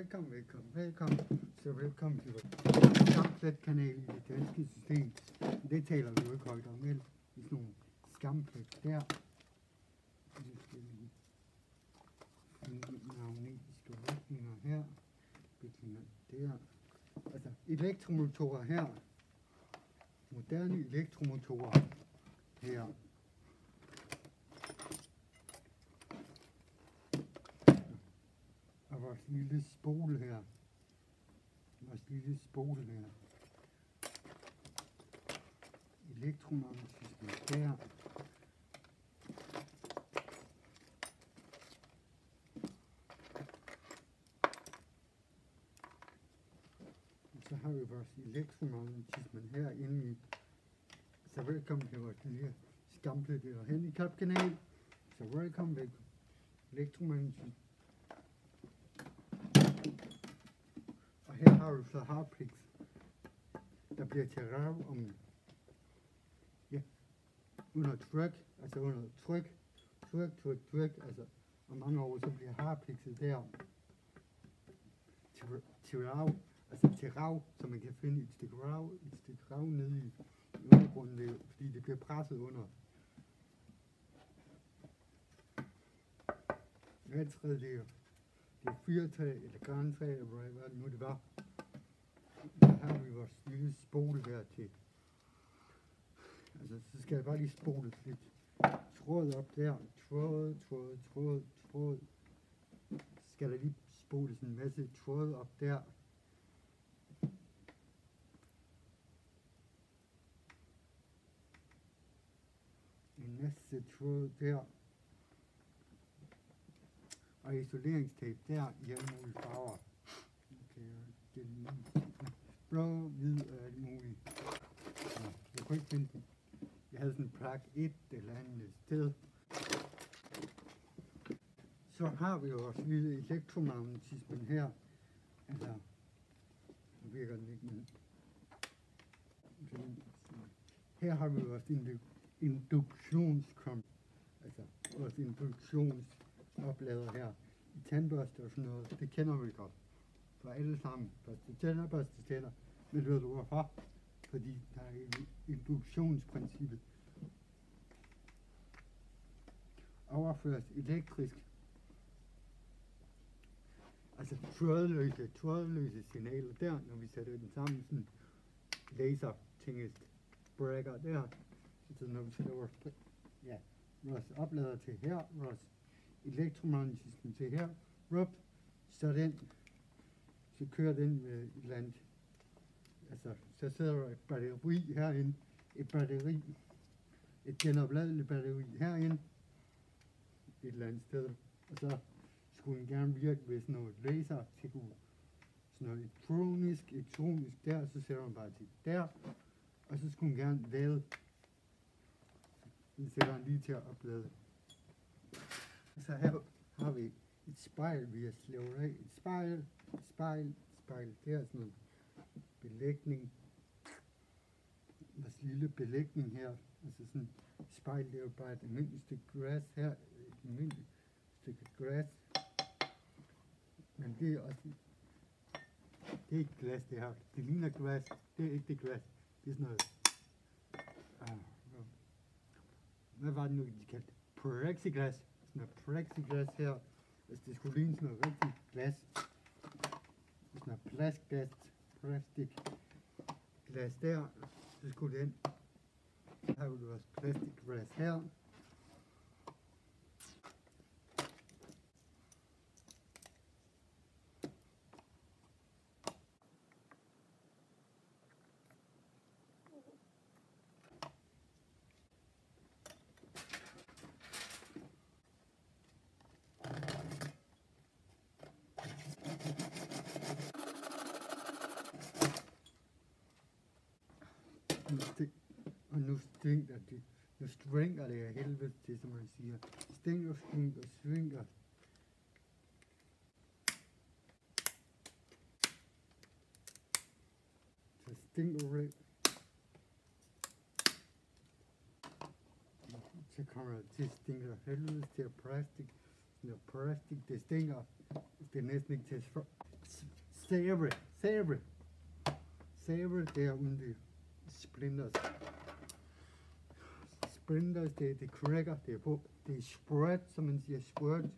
velkommen, velkommen, velkommen. Så velkommen til vores skamplet-kanal i det danske system. Det taler vi jo ikke højt om, vel? I sådan nogle skamplet der. Nu skal vi finde magnetiske retninger her. Bygninger der. Altså elektromotorer her. Moderne elektromotorer her. Og vores lille spole her. Vores lille spole her. Elektromagnetisme der. Og så har vi vores elektromagnetisme herinde i. Så velkommen til vores lille skamplede og handicapkanal. Så velkommen, velkommen. Elektromagnetisme. Her har du så harpix, der bliver til rav om, ja, under tryk, altså under tryk, tryk, tryk, tryk, altså om mange år, så bliver harpixet der til, til rav, altså til rav, så man kan finde et stykke rav, et stykke rav nede i, i undergrunden, fordi det bliver presset under. Altid det er jo det er fyrtræ eller grantræ, eller hvad, det nu det var. Der har vi vores lille spole der til. Altså, så skal jeg bare lige spole lidt tråd op der. Tråd, tråd, tråd, tråd. Så skal der lige spole sådan en masse tråd op der. En masse tråd der og isoleringstape der i alle mulige farver. Okay, det er blå, hvid og alt muligt. Ja, jeg kunne ikke finde den. Jeg havde sådan en plak et eller andet sted. Så har vi jo også lille elektromagnetismen her. Altså, nu virker den ikke, ned. her har vi også induktionskom, altså vores induktionsoplader her i tandbørste og sådan noget. Det kender vi godt. For alle sammen. Børste tænder, børste tænder. Men ved du hvorfor? Fordi der er induktionsprincippet. Overføres elektrisk. Altså trådløse, trådløse signaler der, når vi sætter den sammen sådan laser tingest brækker der. Så når vi sætter vores, ja, vores oplader til her, vores elektromagnetismen til her, rup, så den, så kører den med et eller andet, altså, så sidder der et batteri herinde, et batteri, et genopladeligt batteri herinde, et eller andet sted, og så skulle den gerne virke ved sådan noget laser, til sådan noget elektronisk, elektronisk der, så sætter man bare til der, og så skulle den gerne lade, den sætter den lige til at oplade. Så her har vi et spejl, vi har slået af. Et spejl, et spejl, et spejl. Det er sådan en belægning. Vores lille belægning her. Altså sådan et spejl, det er jo bare et almindeligt stykke græs her. Et almindeligt stykke græs. Men det er også... Det er ikke glas, det her. Det ligner glas. Det er ikke det glas. Det er sådan noget... Ah, hvad var det nu, de kaldte? Plexiglas noget plexiglas her. Hvis det skulle ligne sådan noget rigtig glas. Sådan noget plastglas, plastik glas der, så skulle den. Her har vi vores plastikglas her. Nu stik, og nu stinker det. Nu springer det af helvede til, som man siger. Stinker, stinker, svinker. Så stinker det. Så kommer det til at stinke af helvede til at plastik. Når plastik, det stinker. Det er næsten ikke til at Sabre, sabre. Sabre, det er uden de splinters. Splinters, det er det cracker, det er på. Det er spread, som man siger, spread.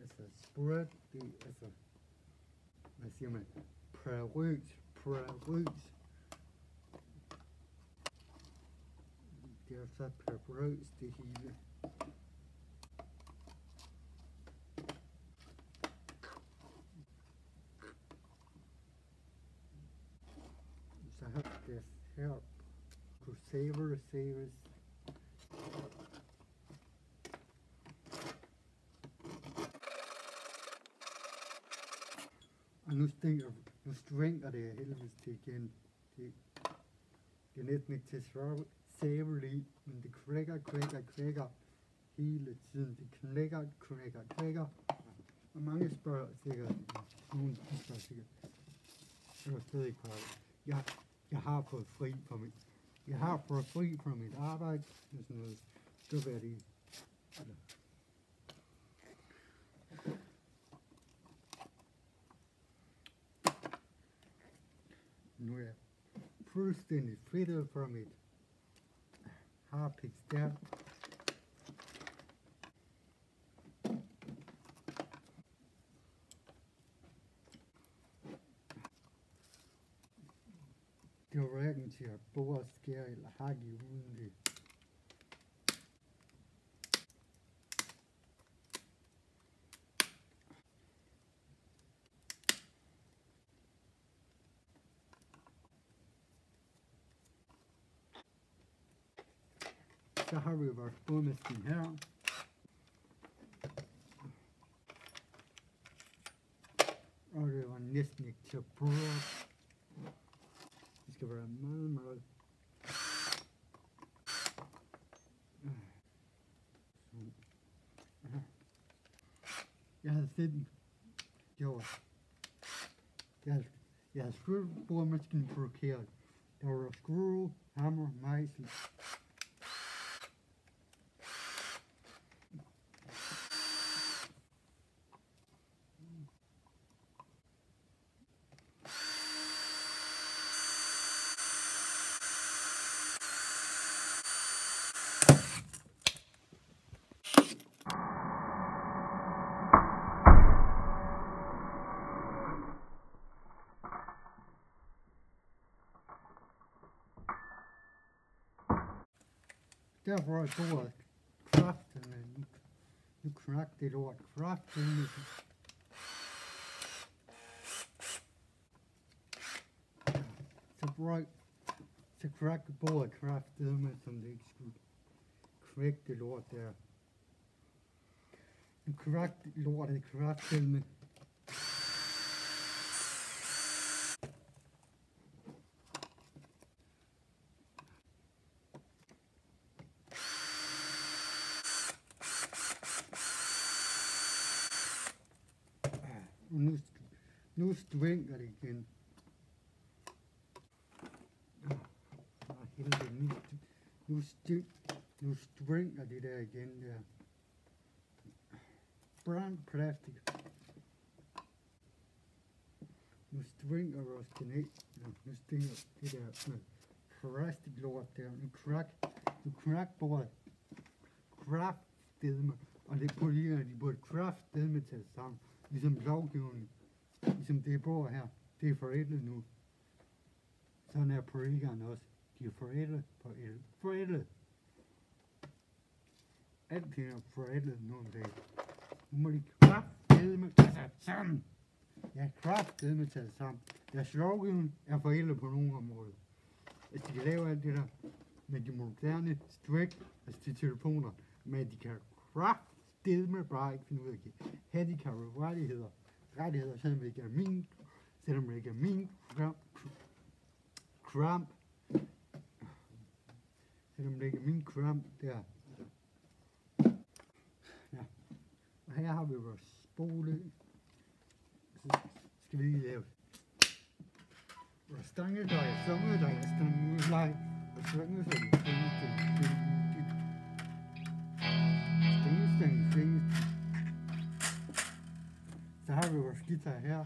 Altså, spread, det er altså, hvad siger man, prærøs, prærøs. Det er så prærøs, det hele. Så har det her på savor, savors. Og nu stinker, nu stinker det helvedes til igen. Det, det er næsten ikke til at svare savor i, men det krækker, krækker, krækker hele tiden. Det knækker, knækker, knækker. Og mange spørger sikkert, nogen spørger sikkert, er du stadig på arbejde. Jeg, jeg har fået fri fra mit, jeg har fået fri fra mit arbejde, og sådan noget. Det var det. Nu er jeg fuldstændig frittet fra mit harpiks der. Det var hverken til at bore, skære eller hakke i uden det. Så har vi vores boremaskine her. Og det var næsten ikke til at bore. Det skal være meget, meget Jeg havde set den. Jo. Jeg havde, jeg havde skruet boremaskinen forkert. Der var skrue, hammer, mejsel. Derfor er jeg ordet kraften, nu, nu knakte det ord kraften. Så brøg, så knakte bordet kraftet med, som det ikke skulle knække det lort der. Nu knakte lortet kraftet med. Og nu, nu stvinger det igen. Ah, helvede, nu, nu, sti, nu stvinger det der igen der. Brændt plastik. Nu stvinger vores kanal. Ja, nu stinger det der med plastic lort der. Nu krak, nu krak bordet. Craft med. Og det politikerne, de burde craft med tage sammen ligesom lovgivningen, ligesom det bor her, det er forældet nu. Sådan er politikerne også. De er forældet, forældet, forældet. Alt det er forældet nu om dagen. Nu må de kraftedeme tage sig sammen. Ja, kraftedeme tage sig sammen. Deres lovgivning er forældet på nogle områder. Hvis de kan lave alt det der med de moderne stræk, altså de telefoner, men de kan kraft det med bare ikke finde ud af at give handicappede rettigheder. Rettigheder, selvom det ikke er min, selvom det ikke er min kramp, kramp selvom det ikke er min kramp, der. Ja. Og her har vi vores spole. Så skal vi lige lave vores stangedej, songedej, stangedej, og stangedej, stangedej, stænge, stænge. Så har vi vores guitar her.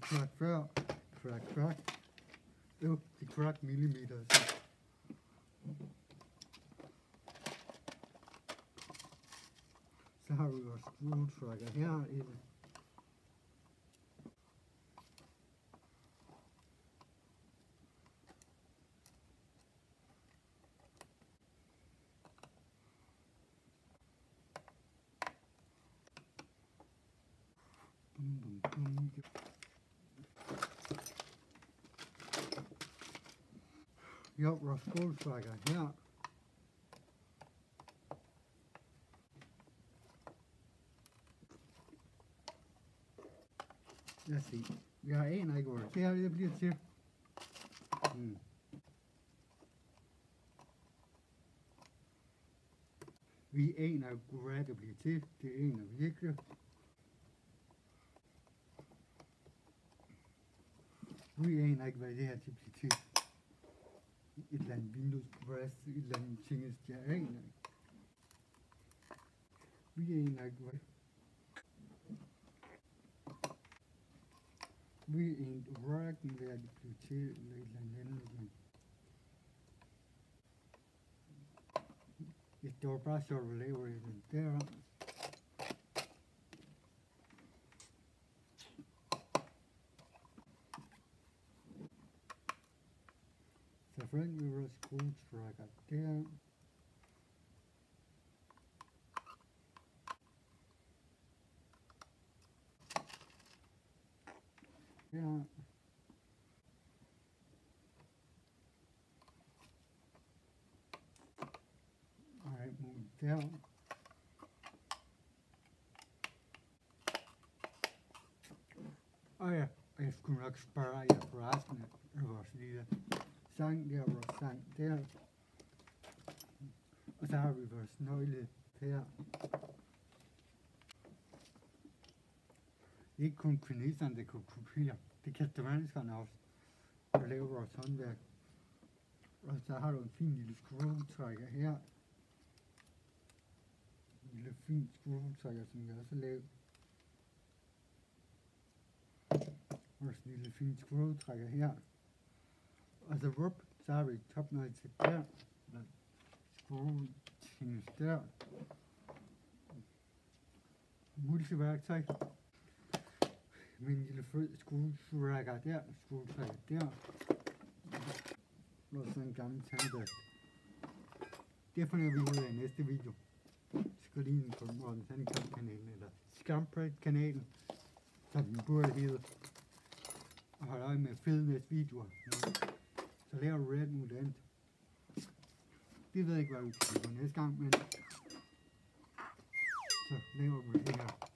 Godt være, at jeg bruger det crack før. Crack, crack. Jo, det crack millimeter. Så. Så har vi vores screw tracker her i Jo, vores tracker her. Lad os se. Jeg aner ikke, hvor det her det bliver til. Mm. Vi aner ikke, hvad det bliver til. Det aner vi ikke. Vi aner ikke, hvad det her til bliver til. Et eller andet Windows Press, et eller andet ting, jeg aner ikke. Vi aner ikke, hvad Vi ain't working hvad det blev til, eller et eller andet andet. men- Ja, Det var bare sjovt at lave det der. Selvfølgelig var skruetracker der. Ja. Alright, move it down. Og ja, og jeg skulle nok spørge jer for resten af vores lille sang der, vores sang der. Og så har vi vores nøgle her. Ikke kun kineserne, der kan kopiere. Det kan danskerne også. Og lave vores håndværk. Og så har du en fin lille skruetrækker her. En lille fin skruetrækker, som jeg også har lavet. Vores lille fin skruetrækker her. Og så vup, så har vi topnøje til der. Eller tingene der. Multiværktøj min lille fød skruetrækker der, skruetrækker der. Og sådan en gammel tandbørste. Det finder vi ud af i næste video. Skal lige ind på Morten Sandkamp-kanalen, eller Skamprint-kanalen, som den burde hedde. Og hold øje med fede videoer. Så laver Red ret andet. Det ved jeg ikke, hvad vi kan på næste gang, men så laver vi det. her.